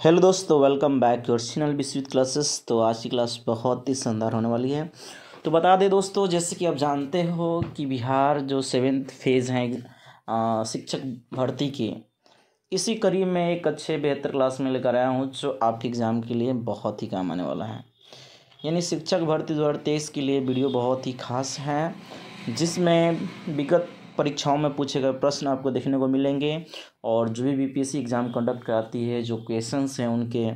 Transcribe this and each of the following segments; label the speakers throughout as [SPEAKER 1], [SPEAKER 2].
[SPEAKER 1] Hello दोस्तों welcome back your channel Vishwit classes तो आज की क्लास बहुत ही शानदार होने वाली है। तो बता दें दोस्तों, जैसे कि आप जानते हो कि बिहार जो सेवेंथ फ़ेज़ हैं शिक्षक भर्ती की, इसी करीब में एक अच्छे बेहतर क्लास में लेकर आया हूँ, जो आपके एग्ज़ाम के लिए बहुत ही काम आने वाला है। यानी शिक्षक भर्ती दो हज़ार तेईस के लिए वीडियो बहुत ही खास है, जिसमें विगत परीक्षाओं में पूछे गए प्रश्न आपको देखने को मिलेंगे। और जो भी बीपीएससी एग्ज़ाम कंडक्ट कराती है, जो क्वेश्चंस हैं उनके,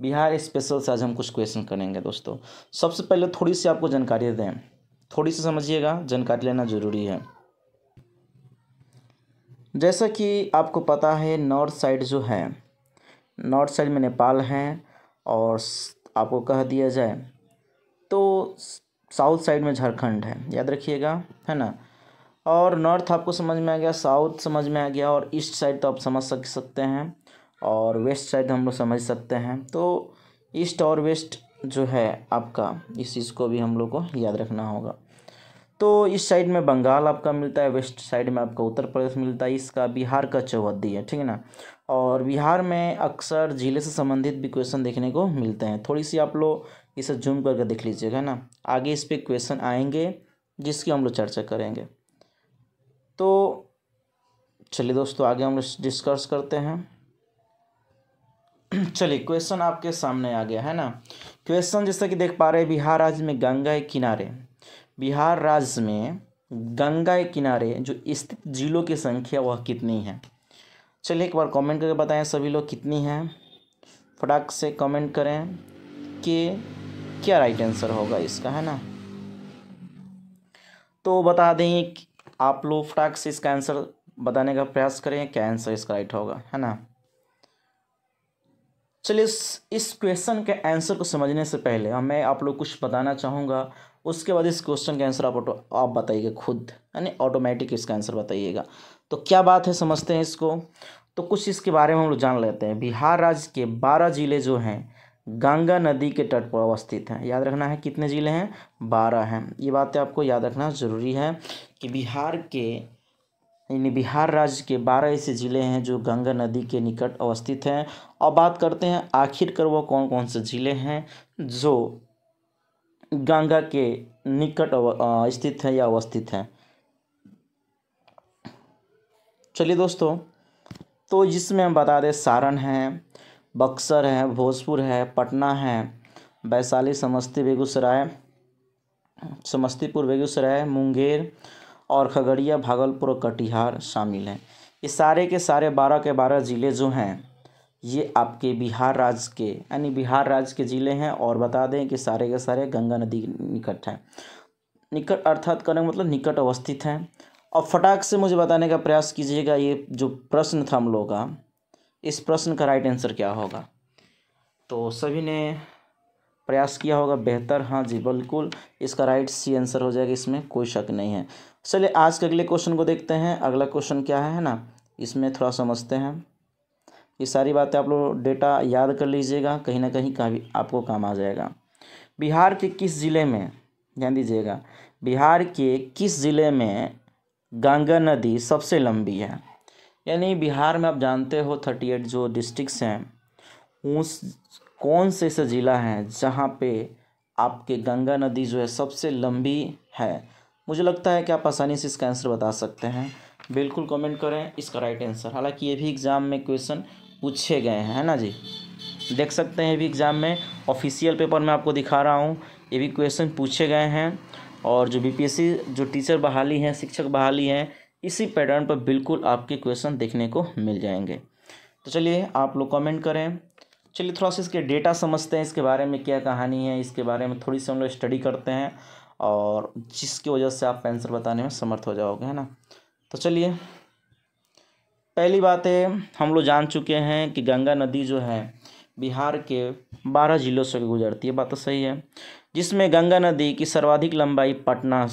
[SPEAKER 1] बिहार स्पेशल से आज हम कुछ क्वेश्चन करेंगे दोस्तों। सबसे पहले थोड़ी सी आपको जानकारी दें। थोड़ी सी समझिएगा, जानकारी लेना ज़रूरी है। जैसा कि आपको पता है नॉर्थ साइड जो है नॉर्थ साइड में नेपाल है और आपको कह दिया जाए तो साउथ साइड में झारखंड है। याद रखिएगा, है ना? और नॉर्थ आपको समझ में आ गया, साउथ समझ में आ गया और ईस्ट साइड तो आप समझ सक, सकते हैं और वेस्ट साइड हम लोग समझ सकते हैं। तो ईस्ट और वेस्ट जो है आपका, इस चीज़ को भी हम लोग को याद रखना होगा। तो इस साइड में बंगाल आपका मिलता है, वेस्ट साइड में आपका उत्तर प्रदेश मिलता है, इसका बिहार का चौहद्दी है, ठीक है ना? और बिहार में अक्सर ज़िले से संबंधित भी क्वेश्चन देखने को मिलते हैं। थोड़ी सी आप लोग इसे जूम करके देख लीजिएगा ना? आगे इस पर क्वेश्चन आएँगे, जिसकी हम लोग चर्चा करेंगे। तो चलिए दोस्तों, आगे हम डिस्कस करते हैं। चलिए क्वेश्चन आपके सामने आ गया, है ना? क्वेश्चन जैसा कि देख पा रहे हैं, बिहार राज्य में गंगा किनारे, बिहार राज्य में गंगा किनारे जो स्थित जिलों की संख्या वह कितनी है? चलिए एक बार कमेंट करके बताएँ, सभी लोग कितनी है? फटाक से कमेंट करें कि क्या राइट आंसर होगा इसका, है ना? तो बता दें आप लोग फटाक से इसका आंसर बताने का प्रयास करें क्या आंसर इसका राइट होगा, है ना? चलिए, इस इस क्वेश्चन के आंसर को समझने से पहले मैं आप लोग कुछ बताना चाहूँगा, उसके बाद इस क्वेश्चन का आंसर आप ऑटो आप बताइएगा खुद, यानी ऑटोमेटिक इसका आंसर बताइएगा। तो क्या बात है, समझते हैं इसको? तो कुछ इसके बारे में हम लोग जान लेते हैं। बिहार राज्य के बारह ज़िले जो हैं गंगा नदी के तट पर अवस्थित हैं। याद रखना है कितने ज़िले हैं? बारह हैं। ये बातें आपको याद रखना ज़रूरी है कि बिहार के, यानी बिहार राज्य के बारह ऐसे ज़िले हैं जो गंगा नदी के निकट अवस्थित हैं। और बात करते हैं आखिरकार वो कौन कौन से ज़िले हैं जो गंगा के निकट स्थित हैं या अवस्थित हैं। चलिए दोस्तों तो जिसमें हम बता दें सारण है बक्सर है, भोजपुर है, पटना है, वैशाली, समस्ती, बेगूसराय, समस्तीपुर, बेगूसराय, मुंगेर और खगड़िया, भागलपुर और कटिहार शामिल हैं। ये सारे के सारे बारह के बारह ज़िले जो हैं, ये आपके बिहार राज्य के, यानी बिहार राज्य के ज़िले हैं और बता दें कि सारे के सारे गंगा नदी निकट हैं। निकट, अर्थात करने मतलब निकट अवस्थित हैं। और फटाक से मुझे बताने का प्रयास कीजिएगा, ये जो प्रश्न था हम लोग का इस प्रश्न का राइट आंसर क्या होगा? तो सभी ने प्रयास किया होगा, बेहतर। हाँ जी, बिल्कुल। इसका राइट सी आंसर हो जाएगा, इसमें कोई शक नहीं है। चलिए, आज के अगले क्वेश्चन को देखते हैं। अगला क्वेश्चन क्या है ना? इसमें थोड़ा समझते हैं। ये सारी बातें आप लोग डेटा याद कर लीजिएगा, कहीं ना कहीं का आपको काम आ जाएगा। बिहार के किस ज़िले में, ध्यान दीजिएगा, बिहार के किस ज़िले में गंगा नदी सबसे लंबी है? यानी बिहार में आप जानते हो थर्टी एट जो डिस्ट्रिक्स हैं, उस कौन से ऐसे ज़िला हैं जहाँ पे आपके गंगा नदी जो है सबसे लंबी है? मुझे लगता है कि आप आसानी से इसका आंसर बता सकते हैं। बिल्कुल कमेंट करें, इसका राइट आंसर हालाँकि ये भी एग्ज़ाम में क्वेश्चन पूछे गए हैं, है ना जी? देख सकते हैं ये भी एग्ज़ाम में। ऑफिशियल पेपर में आपको दिखा रहा हूँ, ये भी क्वेश्चन पूछे गए हैं। और जो बीपीएससी जो टीचर बहाली हैं, शिक्षक बहाली हैं इसी पैटर्न पर बिल्कुल आपके क्वेश्चन देखने को मिल जाएँगे। तो चलिए, आप लोग कमेंट करें। चलिए, थोड़ा सा इसके डेटा समझते हैं, इसके बारे में क्या कहानी है, इसके बारे में थोड़ी सी हम लोग स्टडी करते हैं और जिसकी वजह से आप आंसर बताने में समर्थ हो जाओगे, है ना? तो चलिए, पहली बात है, हम लोग जान चुके हैं कि गंगा नदी जो है, बिहार के बारह ज़िलों से गुजरती है। बात तो सही है। जिसमें गंगा नदी की सर्वाधिक लंबाई पटना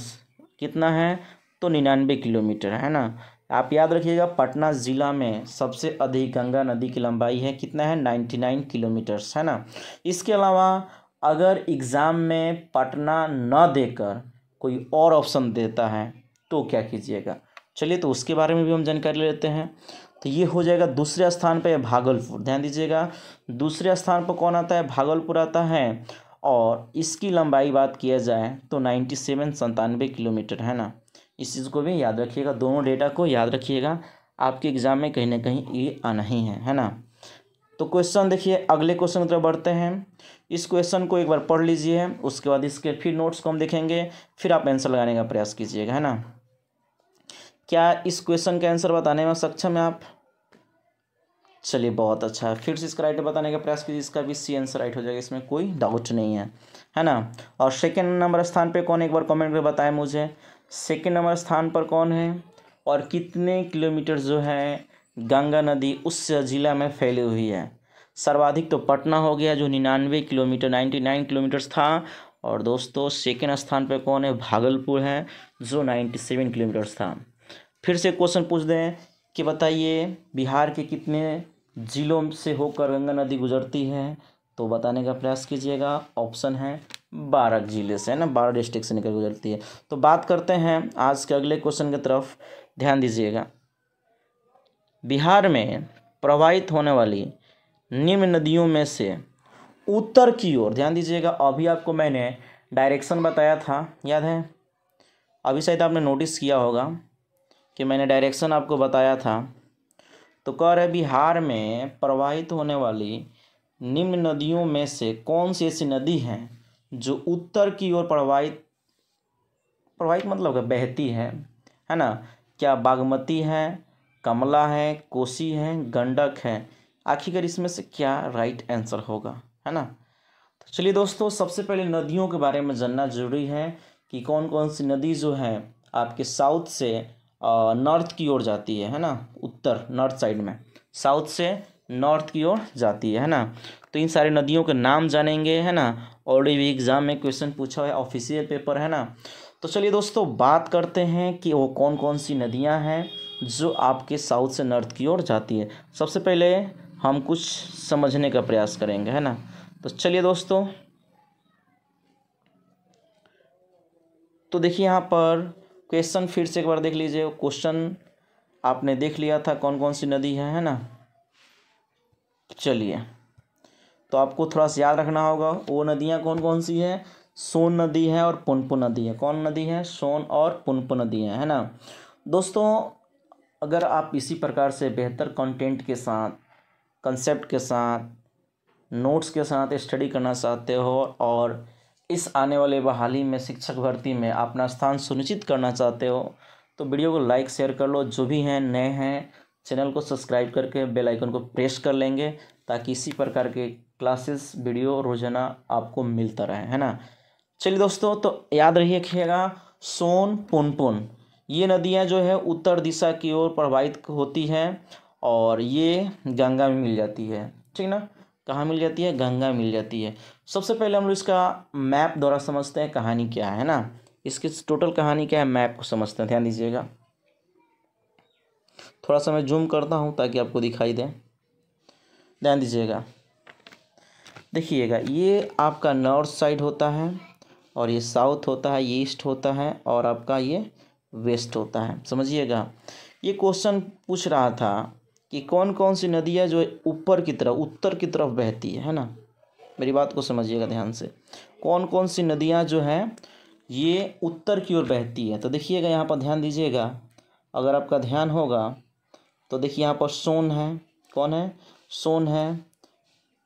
[SPEAKER 1] कितना है? तो निन्यानवे किलोमीटर, है ना? आप याद रखिएगा, पटना ज़िला में सबसे अधिक गंगा नदी की लंबाई है, कितना है? नाइन्टी नाइन किलोमीटर्स, है ना? इसके अलावा, अगर एग्ज़ाम में पटना न देकर कोई और ऑप्शन देता है तो क्या कीजिएगा? चलिए तो उसके बारे में भी हम जानकारी लेते हैं। तो ये हो जाएगा दूसरे स्थान पर भागलपुर। ध्यान दीजिएगा, दूसरे स्थान पर कौन आता है? भागलपुर आता है। और इसकी लंबाई बात किया जाए तो नाइन्टी सेवन संतानवे किलोमीटर, है ना? इस चीज़ को भी याद रखिएगा, दोनों डेटा को याद रखिएगा। आपके एग्ज़ाम में कहीं ना कहीं ये आना ही है है ना? तो क्वेश्चन देखिए, अगले क्वेश्चन की तरफ़ बढ़ते हैं। इस क्वेश्चन को एक बार पढ़ लीजिए, उसके बाद इसके फिर नोट्स को हम देखेंगे, फिर आप आंसर लगाने का प्रयास कीजिएगा, है ना? क्या इस क्वेश्चन का आंसर बताने में सक्षम है आप? चलिए, बहुत अच्छा। फिर से इसका राइट बताने का प्रयास कीजिए, इसका भी सी आंसर राइट हो जाएगा, इसमें कोई डाउट नहीं है है ना? और सेकेंड नंबर स्थान पे कौन एक बार कमेंट में बताएँ मुझे? सेकेंड नंबर स्थान पर कौन है? और कितने किलोमीटर जो है गंगा नदी उस ज़िला में फैली हुई है? सर्वाधिक तो पटना हो गया, जो निन्यानवे किलोमीटर, नाइन्टी नाइन किलोमीटर्स था। और दोस्तों, सेकेंड स्थान पर कौन है? भागलपुर है, जो नाइन्टी सेवन किलोमीटर्स था। फिर से क्वेश्चन पूछ दें कि बताइए, बिहार के कितने ज़िलों से होकर गंगा नदी गुजरती है? तो बताने का प्रयास कीजिएगा, ऑप्शन है बारह ज़िले से, है ना? बारह डिस्ट्रिक्ट से निकल गुजरती है। तो बात करते हैं आज के अगले क्वेश्चन की तरफ़। ध्यान दीजिएगा। बिहार में प्रवाहित होने वाली निम्न नदियों में से उत्तर की ओर, ध्यान दीजिएगा, अभी आपको मैंने डायरेक्शन बताया था, याद है? अभी शायद आपने नोटिस किया होगा कि मैंने डायरेक्शन आपको बताया था। तो कह रहे बिहार में प्रवाहित होने वाली निम्न नदियों में से कौन सी ऐसी नदी है जो उत्तर की ओर प्रवाहित प्रवाहित मतलब क्या? बहती है है ना? क्या बागमती है, कमला है, कोसी है, गंडक है? आखिरकार इसमें से क्या राइट आंसर होगा, है ना? तो चलिए दोस्तों, सबसे पहले नदियों के बारे में जानना ज़रूरी है कि कौन कौन सी नदी जो है आपके साउथ से नॉर्थ की ओर जाती है है ना? उत्तर नॉर्थ साइड में। साउथ से नॉर्थ की ओर जाती है है ना? तो इन सारी नदियों के नाम जानेंगे, है ना? ऑलरेडी भी एग्ज़ाम में क्वेश्चन पूछा है, ऑफिशियल पेपर, है ना? तो चलिए दोस्तों, बात करते हैं कि वो कौन कौन सी नदियाँ हैं जो आपके साउथ से नॉर्थ की ओर जाती है। सबसे पहले हम कुछ समझने का प्रयास करेंगे, है ना? तो चलिए दोस्तों। तो देखिए यहाँ पर क्वेश्चन फिर से एक बार देख लीजिए। क्वेश्चन आपने देख लिया था कौन कौन सी नदी है है ना? चलिए। तो आपको थोड़ा सा याद रखना होगा, वो नदियाँ कौन कौन सी हैं? सोन नदी है और पुनपुन नदी है। कौन नदी है? सोन और पुनपुन नदी है है ना? दोस्तों, अगर आप इसी प्रकार से बेहतर कंटेंट के साथ कंसेप्ट के साथ नोट्स के साथ स्टडी करना चाहते हो और इस आने वाले बहाली में शिक्षक भर्ती में अपना स्थान सुनिश्चित करना चाहते हो तो वीडियो को लाइक शेयर कर लो। जो भी हैं, नए हैं चैनल को सब्सक्राइब करके बेल आइकन को प्रेस कर लेंगे ताकि इसी प्रकार के क्लासेस, वीडियो, रोज़ाना आपको मिलता रहे, है ना? चलिए दोस्तों तो याद रखिएगा, सोन पुनपुन ये नदियाँ जो है, उत्तर दिशा की ओर प्रवाहित होती हैं और ये गंगा में मिल जाती है, ठीक ना? कहाँ मिल जाती है? गंगा मिल जाती है। सबसे पहले हम लोग इसका मैप द्वारा समझते हैं कहानी क्या है ना? इसकी टोटल कहानी क्या है, मैप को समझते हैं, ध्यान दीजिएगा। थोड़ा सा मैं जूम करता हूँ ताकि आपको दिखाई दे। ध्यान दीजिएगा। देखिएगा, ये आपका नॉर्थ साइड होता है और ये साउथ होता है, ये ईस्ट होता है और आपका ये वेस्ट होता है। समझिएगा, ये क्वेश्चन पूछ रहा था कि कौन कौन सी नदियाँ जो ऊपर की तरफ़, उत्तर की तरफ़ बहती है है ना? मेरी बात को समझिएगा ध्यान से। कौन कौन सी नदियाँ जो हैं, ये उत्तर की ओर बहती है? तो देखिएगा, यहाँ पर ध्यान दीजिएगा। अगर आपका ध्यान होगा तो देखिए यहाँ पर सोन है। कौन है? सोन है।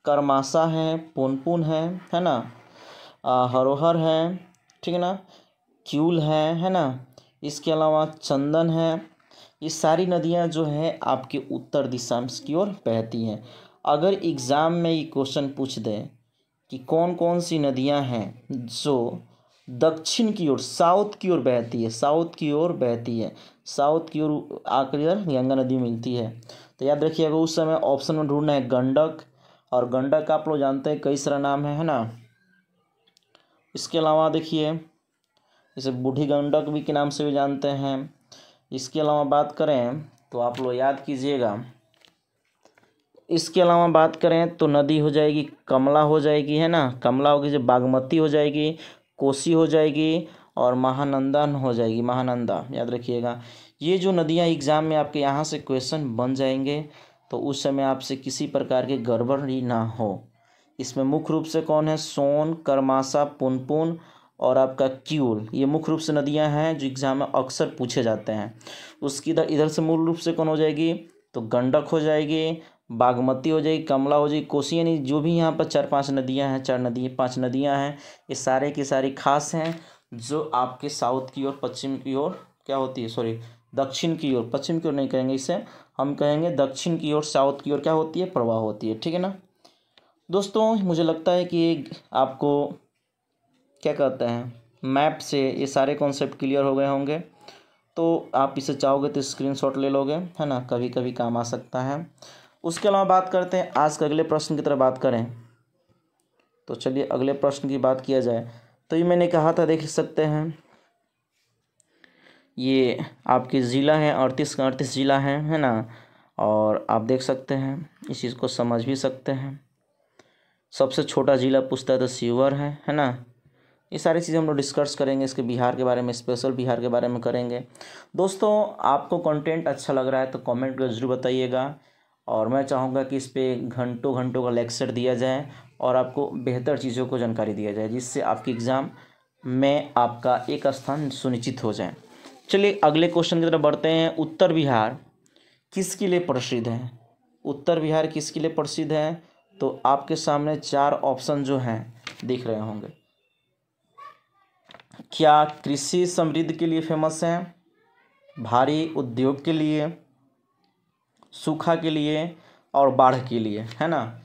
[SPEAKER 1] करमासा है। पुनपुन है। है ना? आ, हरोहर है। ठीक है ना? क्यूल है। है ना? इसके अलावा चंदन है। ये सारी नदियाँ जो है आपके उत्तर दिशा की ओर बहती हैं। अगर एग्ज़ाम में ये क्वेश्चन पूछ दे कि कौन कौन सी नदियाँ हैं जो दक्षिण की ओर, साउथ की ओर बहती है, साउथ की ओर बहती है, साउथ की ओर आकर गंगा नदी मिलती है। तो याद रखिएगा, उस समय ऑप्शन में ढूंढना है गंडक, और गंडक आप लोग जानते हैं कई सारा नाम है है ना? इसके अलावा देखिए, इसे बूढ़ी गंडक भी के नाम से भी जानते हैं। इसके अलावा बात करें तो आप लोग याद कीजिएगा, इसके अलावा बात करें तो नदी हो जाएगी, कमला हो जाएगी, है ना? कमला होगी जो बागमती हो जाएगी कोसी हो जाएगी और महानंदन हो जाएगी। महानंदा, याद रखिएगा। ये जो नदियाँ एग्ज़ाम में आपके यहाँ से क्वेश्चन बन जाएँगे तो उस समय आपसे किसी प्रकार के गड़बड़ी ना हो। इसमें मुख्य रूप से कौन है? सोन, करमासा, पुनपुन और आपका क्यूल। ये मुख्य रूप से नदियाँ हैं जो एग्ज़ाम में अक्सर पूछे जाते हैं। उसकी इधर इधर से मूल रूप से कौन हो जाएगी? तो गंडक हो जाएगी बागमती हो जाएगी कमला हो जाएगी कोसी यानी जो भी यहाँ पर चार पाँच नदियाँ हैं, चार नदी, पाँच नदियाँ हैं, ये सारे की सारी खास हैं, जो आपके साउथ की ओर, पश्चिम की ओर क्या होती है सॉरी दक्षिण की ओर, पश्चिम की ओर नहीं कहेंगे इसे, हम कहेंगे दक्षिण की ओर, साउथ की ओर क्या होती है, प्रवाह होती है, ठीक है ना? दोस्तों, मुझे लगता है कि आपको क्या कहते हैं, मैप से ये सारे कॉन्सेप्ट क्लियर हो गए होंगे तो आप इसे चाहोगे तो स्क्रीनशॉट ले लोगे, है ना? कभी कभी काम आ सकता है। उसके अलावा बात करते हैं, आज के अगले प्रश्न की तरफ़ बात करें। तो चलिए, अगले प्रश्न की बात किया जाए। तो ये मैंने कहा था, देख सकते हैं। ये आपके ज़िला हैं, अड़तीस का अड़तीस ज़िला हैं, है ना? और आप देख सकते हैं, इस चीज़ को समझ भी सकते हैं। सबसे छोटा ज़िला पूछता तो सीवर है है ना? ये सारी चीज़ें हम लोग डिस्कस करेंगे, इसके बिहार के बारे में, स्पेशल बिहार के बारे में करेंगे। दोस्तों, आपको कंटेंट अच्छा लग रहा है तो कमेंट कर ज़रूर बताइएगा। और मैं चाहूँगा कि इस पर घंटों घंटों का लेक्चर दिया जाए और आपको बेहतर चीज़ों को जानकारी दिया जाए, जिससे आपकी एग्ज़ाम में आपका एक स्थान सुनिश्चित हो जाए। चलिए अगले क्वेश्चन की तरफ़ बढ़ते हैं। उत्तर बिहार किसके लिए प्रसिद्ध है? उत्तर बिहार किसके लिए प्रसिद्ध है? तो आपके सामने चार ऑप्शन जो हैं, दिख रहे होंगे। क्या कृषि समृद्धि के लिए फ़ेमस है? भारी उद्योग के लिए सूखा के लिए और बाढ़ के लिए, है ना?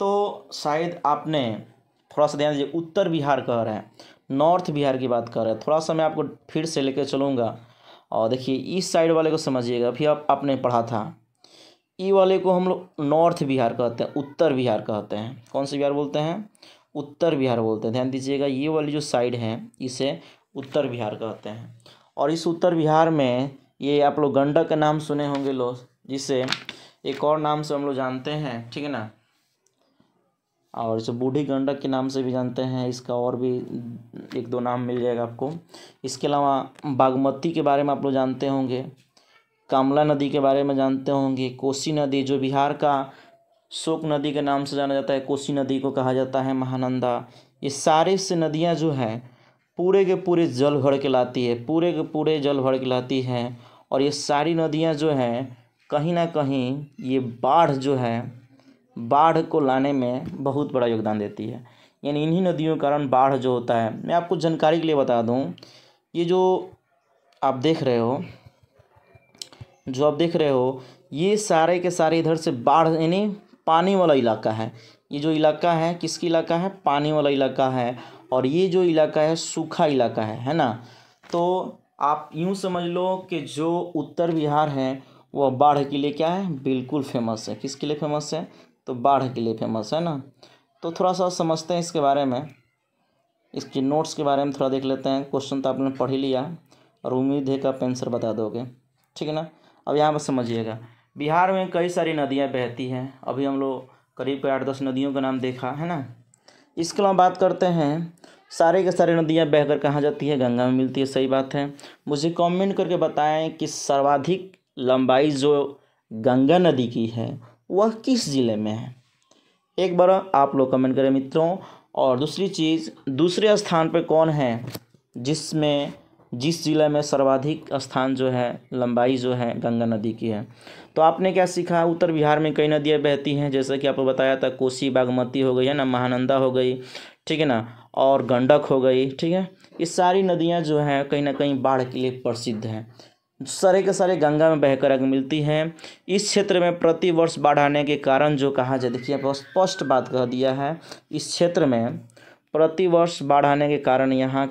[SPEAKER 1] तो शायद आपने थोड़ा सा ध्यान दीजिए, उत्तर बिहार कह रहे हैं, नॉर्थ बिहार की बात कर रहे हैं। थोड़ा सा मैं आपको फिर से लेकर चलूँगा। और देखिए, इस साइड वाले को समझिएगा फिर आप आपने पढ़ा था। ई वाले को हम लोग नॉर्थ बिहार कहते हैं, उत्तर बिहार कहते हैं। कौन से बिहार बोलते हैं? उत्तर बिहार बोलते हैं। ध्यान दीजिएगा, ये वाली जो साइड है, इसे उत्तर बिहार कहते हैं। और इस उत्तर बिहार में ये आप लोग गंडक का नाम सुने होंगे, लोग। जिसे एक और नाम से हम लोग जानते हैं, ठीक है ना? और इसे बूढ़ी गंडक के नाम से भी जानते हैं, इसका और भी एक दो नाम मिल जाएगा आपको। इसके अलावा बागमती के बारे में आप लोग जानते होंगे, कामला नदी के बारे में जानते होंगे, कोसी नदी जो बिहार का शोक नदी के नाम से जाना जाता है, कोसी नदी को कहा जाता है, महानंदा। ये सारे से नदियाँ जो हैं, पूरे के पूरे जल भर के लाती है, पूरे के पूरे जल भर के लाती है, और ये सारी नदियाँ जो हैं कहीं ना कहीं ये बाढ़ जो है, बाढ़ को लाने में बहुत बड़ा योगदान देती है। यानी इन्हीं नदियों के कारण बाढ़ जो होता है, मैं आपको जानकारी के लिए बता दूँ, ये जो आप देख रहे हो, जो आप देख रहे हो, ये सारे के सारे इधर से बाढ़, यानी पानी वाला इलाका है। ये जो इलाका है, किसकी इलाका है? पानी वाला इलाका है। और ये जो इलाका है, सूखा इलाका है है ना? तो आप यूँ समझ लो कि जो उत्तर बिहार है वह बाढ़ के लिए क्या है? बिल्कुल फ़ेमस है। किसके लिए फ़ेमस है? तो बाढ़ के लिए फ़ेमस है ना? तो थोड़ा सा समझते हैं इसके बारे में। इसके नोट्स के बारे में थोड़ा देख लेते हैं। क्वेश्चन तो आपने पढ़ ही लिया। और उम्मीद है कि आप आंसर बता दोगे। ठीक है ना? अब यहाँ पर समझिएगा। बिहार में कई सारी नदियाँ बहती हैं। अभी हम लोग करीब आठ दस नदियों का नाम देखा, है ना? इसके अलावा बात करते हैं। सारे के सारे नदियाँ बहकर कहाँ जाती है? गंगा में मिलती है। सही बात है। मुझे कमेंट करके बताएँ कि सर्वाधिक लंबाई जो गंगा नदी की है, वह किस ज़िले में है? एक बार आप लोग कमेंट करें मित्रों। और दूसरी चीज़, दूसरे स्थान पर कौन है जिसमें, जिस ज़िले में सर्वाधिक स्थान जो है, लंबाई जो है गंगा नदी की है? तो आपने क्या सीखा? उत्तर बिहार में कई नदियाँ बहती हैं, जैसे कि आपको बताया था, कोसी, बागमती हो गई, है ना? महानंदा हो गई, ठीक है ना? और गंडक हो गई, ठीक है? ये सारी नदियाँ जो हैं, कहीं ना कहीं बाढ़ के लिए प्रसिद्ध हैं। सारे के सारे गंगा में बहकर आगे मिलती हैं। इस क्षेत्र में प्रति वर्ष बाढ़ आने के कारण जो कहा जाए, देखिए, आप स्पष्ट बात कह दिया है। इस क्षेत्र में प्रति वर्ष बाढ़ आने के कारण यहाँ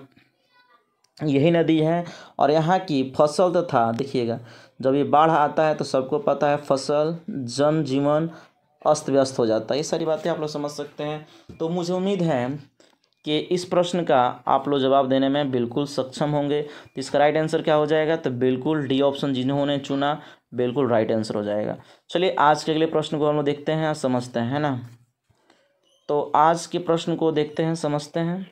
[SPEAKER 1] यही नदी है और यहाँ की फ़सल तथा, देखिएगा, जब ये बाढ़ आता है तो सबको पता है फ़सल जनजीवन अस्त व्यस्त हो जाता है। ये सारी बातें आप लोग समझ सकते हैं। तो मुझे उम्मीद है कि इस प्रश्न का आप लोग जवाब देने में बिल्कुल सक्षम होंगे। तो इसका राइट आंसर क्या हो जाएगा? तो बिल्कुल डी ऑप्शन जिन्होंने चुना, बिल्कुल राइट आंसर हो जाएगा। चलिए, आज के अगले प्रश्न को हम लोग देखते हैं, समझते हैं ना? तो आज के प्रश्न को देखते हैं, समझते हैं।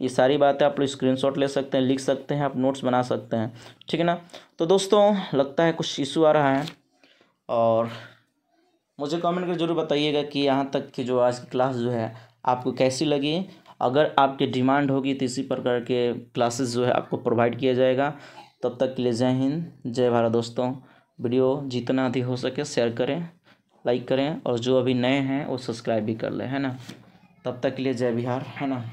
[SPEAKER 1] ये सारी बातें आप लोग स्क्रीनशॉट ले सकते हैं, लिख सकते हैं, आप नोट्स बना सकते हैं, ठीक है ना? तो दोस्तों, लगता है कुछ इशू आ रहा है, और मुझे कमेंट कर ज़रूर बताइएगा कि यहाँ तक की जो आज की क्लास जो है, आपको कैसी लगी? अगर आपकी डिमांड होगी तो इसी प्रकार के क्लासेस जो है आपको प्रोवाइड किया जाएगा। तब तक के लिए जय हिंद, जय भारत दोस्तों। वीडियो जितना अधिक हो सके शेयर करें लाइक करें और जो अभी नए हैं वो सब्सक्राइब भी कर लें, है ना? तब तक के लिए जय बिहार, है ना?